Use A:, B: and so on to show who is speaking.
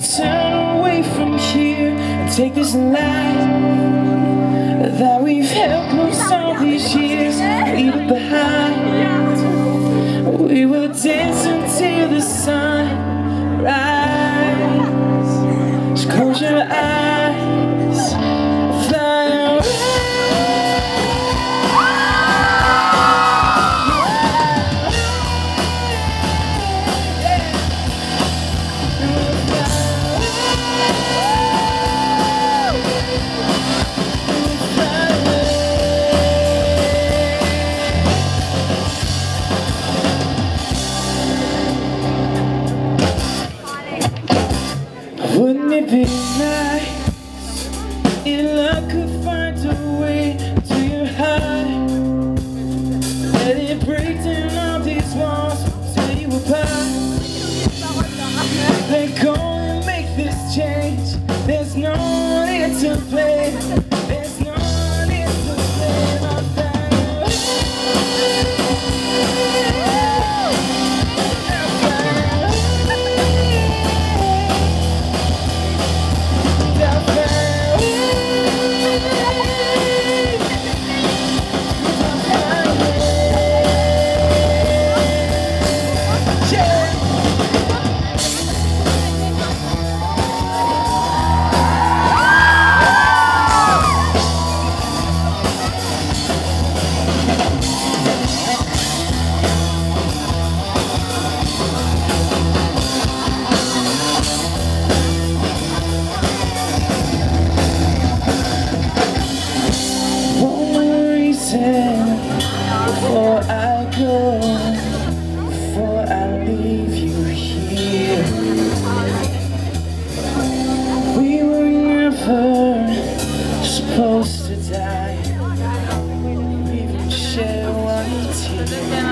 A: turn away from here and take this life that we've held close all these years, be nice. If luck before I go, before I leave you here. We were never supposed to die, even share one tear.